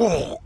Chocolate.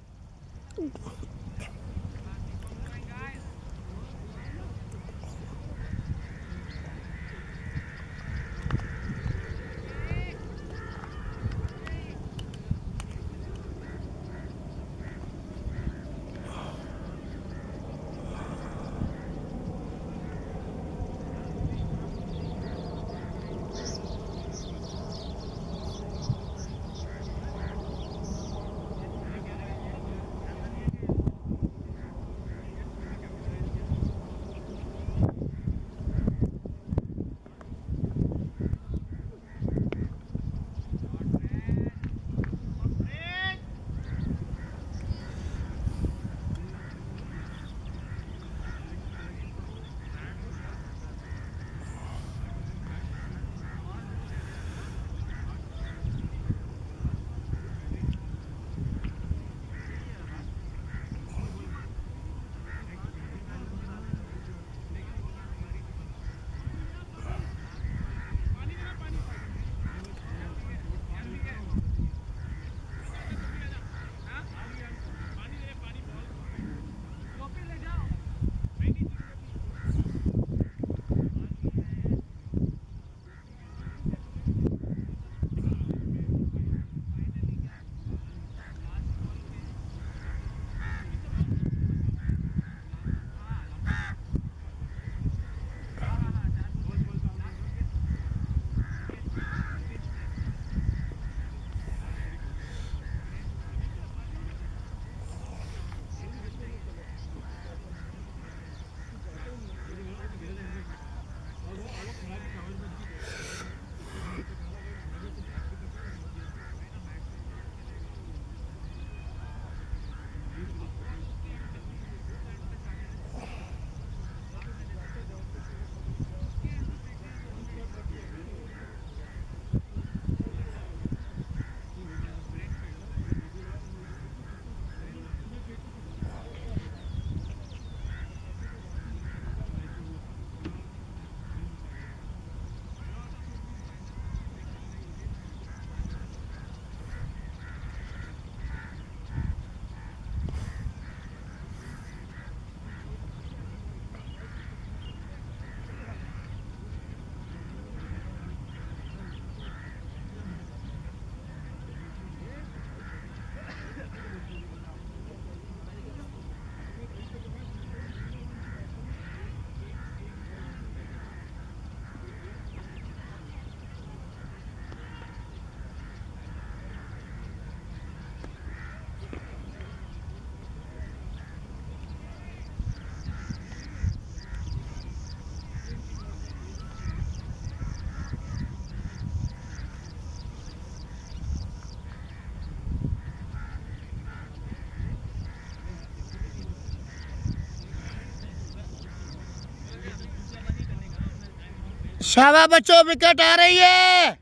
शाबा बच्चों wicket आ रही है।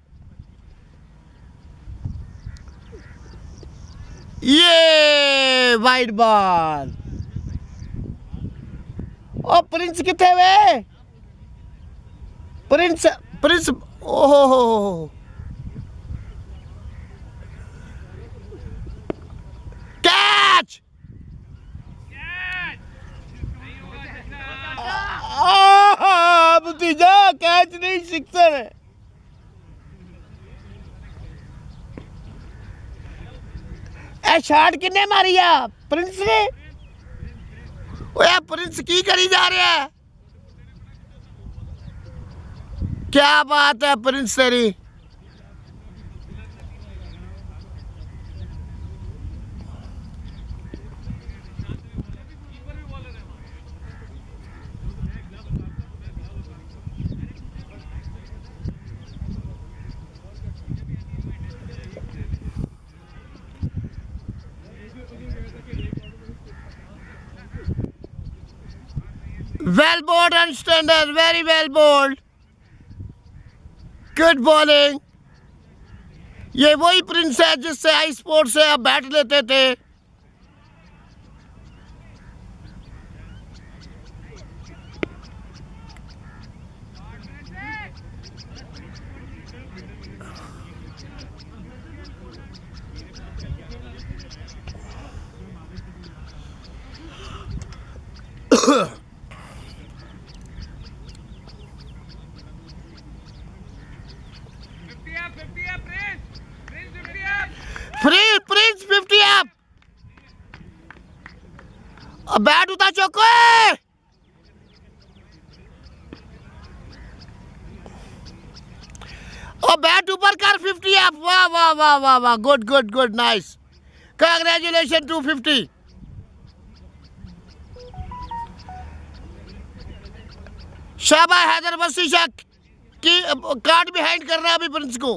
ये वाइट बॉल ओ प्रिंस कितने वे? प्रिंस प्रिंस ओहो हो हो कैच भतीजा कैच नहीं सिक्सर है शॉट किन्ने मारी आ प्रिंस ने? प्रिंस की करी जा रहा है? क्या बात है प्रिंस तेरी। Well bowled and standard, very well bowled. Good bowling. ये वही प्रिंस है जिससे आई स्पोर्ट से आप बैट लेते थे फ्री प्रिंस फिफ्टी अप बैट उतार चौको और बैट ऊपर कर फिफ्टी अप वाह वाह वाह वाह वाह। Good good good nice congratulation to fifty शाबा हैदर बसी शाह। की कार्ड बिहाइंड कर रहा है अभी प्रिंस को।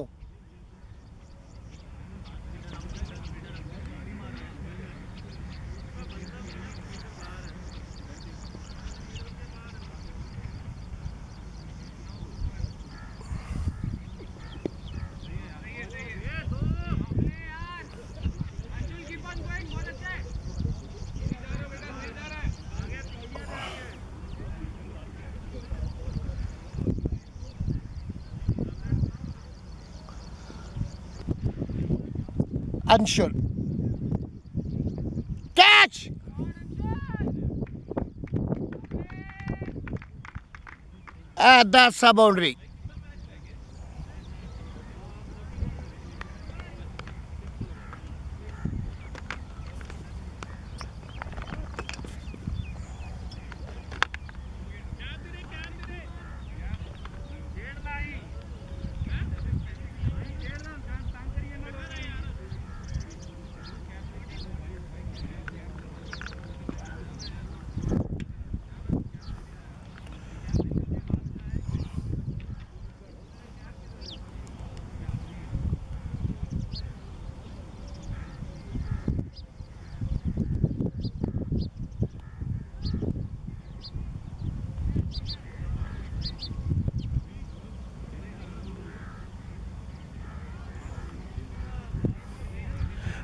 and shut. Catch! And that's a boundary.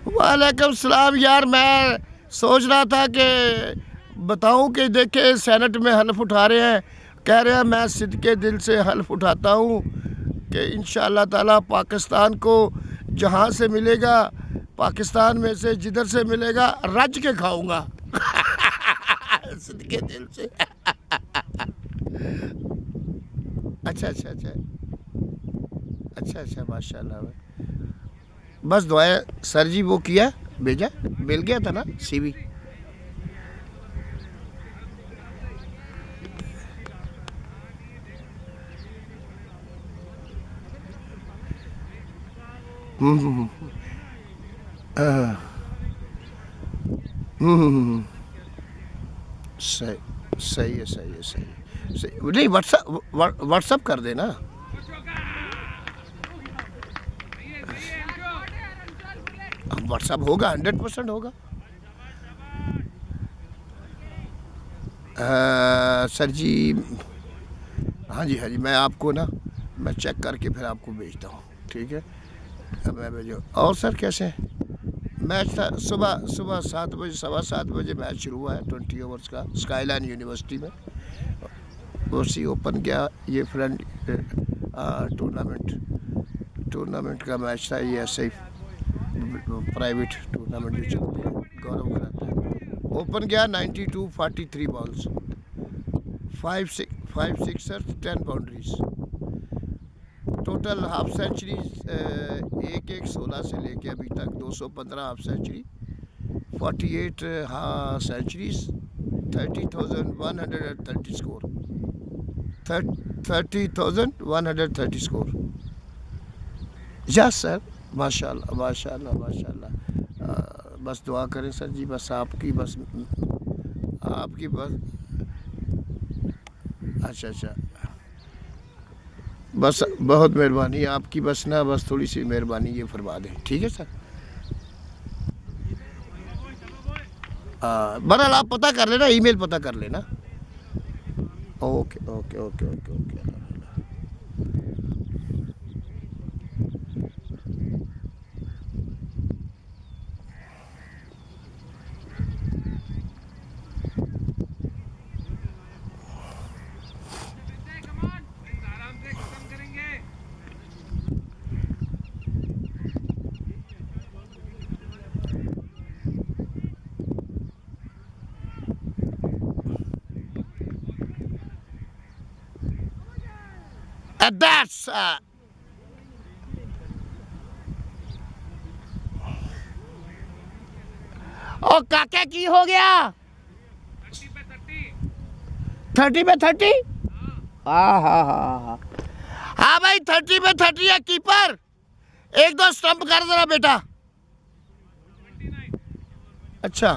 वालेकुम सलाम यार, मैं सोच रहा था कि बताऊँ कि देखे सेनेट में हल्फ उठा रहे हैं। कह रहे हैं, मैं सिद्ध के दिल से हल्फ उठाता हूँ कि इन ताला पाकिस्तान को जहाँ से मिलेगा, पाकिस्तान में से जिधर से मिलेगा, रज के खाऊँगा। सिद्ध के दिल से। अच्छा अच्छा अच्छा। अच्छा अच्छा माशाल्लाह। बस दुआएँ सर जी वो किया भेजा। मिल गया था ना सीवी हम्म, हम्म, हम्म। हम्म, हम्म, हम्म। सही सही है सही है सही है। सही। नहीं व्हाट्सअप व्हाट्सअप कर देना सही है, सही है, अंशुल. व्हाट्सअप होगा हंड्रेड परसेंट होगा। अ, सर जी हाँ जी हाँ जी मैं आपको ना मैं चेक करके फिर आपको भेजता हूँ ठीक है? अब मैं भेजो। और सर कैसे हैं? मैच था सुबह सुबह सात बजे सवा सात बजे मैच शुरू हुआ है ट्वेंटी ओवर्स का स्काईलाइन यूनिवर्सिटी में। ओसी ओपन गया ये फ्रेंड टूर्नामेंट टूर्नामेंट का मैच था ये ऐसे ही प्राइवेट टूर्नामेंट जो चलते हैं, गौरव कराता है। ओपन गया 92 43 balls five six five sixers ten boundaries total half century एक एक सोलह से लेके अभी तक 215 हाफ़ सेंचुरी 48 हाँ centuries thirty thousand one hundred thirty score thirty thousand one hundred thirty score yes sir माशाल्लाह माशाल्लाह माशाल्लाह। बस दुआ करें सर जी, बस आपकी बस आपकी, बस अच्छा अच्छा। बस बहुत मेहरबानी, आपकी बस ना, बस थोड़ी सी मेहरबानी ये फरमा दें। ठीक है सर? बहरहाल आप पता कर लेना, ईमेल पता कर लेना। Okay okay okay okay okay. And that's uh, ओ काका की हो गया थर्टी पे थर्टी हाँ हाँ हाँ हाँ हाँ भाई थर्टी पे थर्टी है कीपर एक दो स्टंप कर जरा बेटा। अच्छा।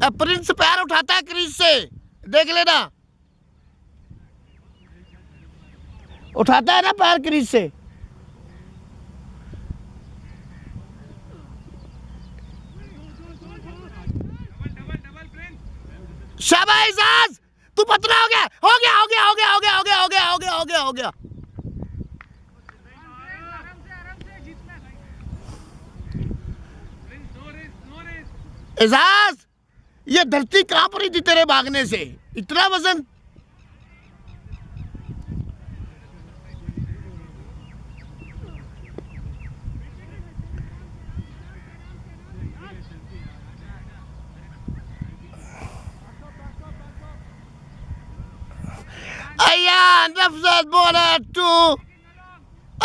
प्रिंस पैर उठाता है क्रीज से। देख लेना। उठाता है ना पैर क्रीज से। शाबाश तू पतला हो गया। हो गया हो गया हो गया हो गया हो गया हो गया हो गया हो गया हो गया। एजाज ये धरती काँप रही थी तेरे भागने से। इतना वज़न। अया बोला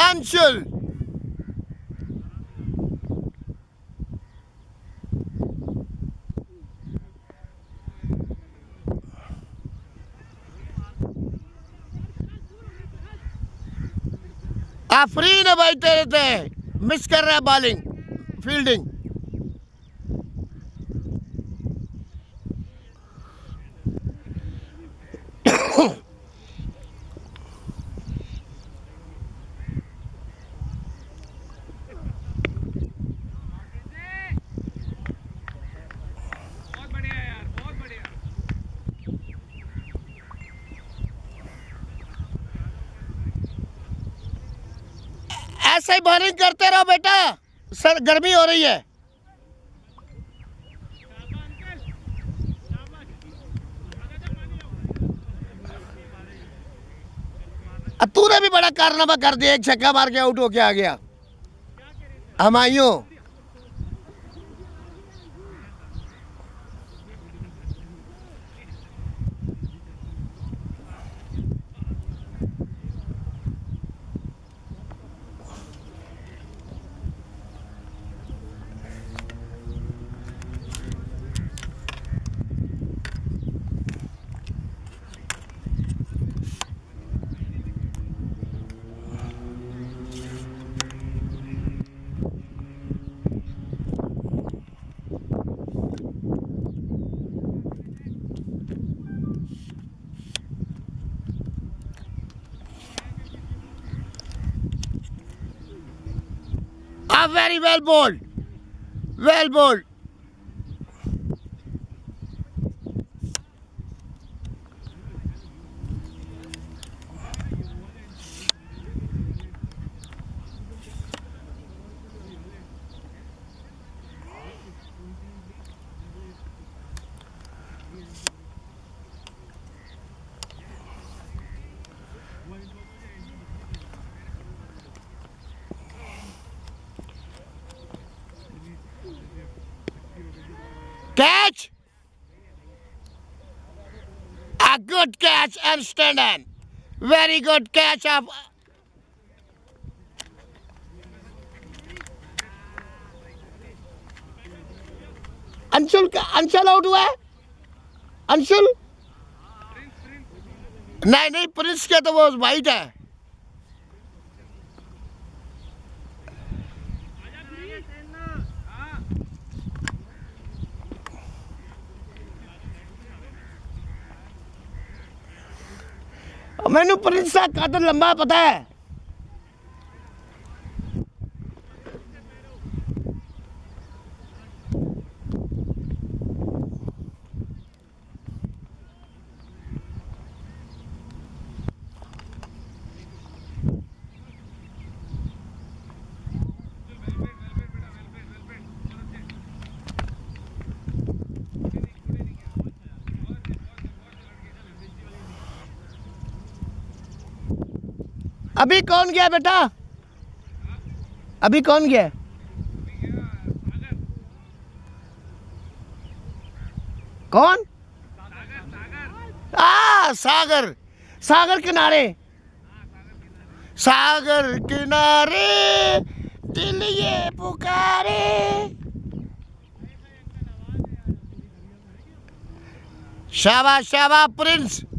अंशुल आफरीन भाई तेरे ते। मिस कर रहा है बॉलिंग फील्डिंग बहुत बढ़िया यार बहुत बढ़िया ऐसे ही बोरिंग करते रहो बेटा। सर, गर्मी हो रही है। तूने भी बड़ा कारनामा कर दिया, एक छक्का मार के आउट होके आ गया। Humayun Very well bowled. Well bowled. Catch! A good catch, Amsterdam. Very good catch of. का अंशुल आउट हुआ है अंशुल नहीं नहीं प्रिंस के तो वो वाइट है ਮੈਨੂੰ ਪ੍ਰਿੰਸ ਦਾ ਕੱਦ ਲੰਬਾ ਪਤਾ ਹੈ? अभी कौन गया बेटा? अभी कौन गया? कौन? आ, सागर। सागर किनारे। सागर किनारे दिल ये पुकारे। शाबाश शाबाश, प्रिंस।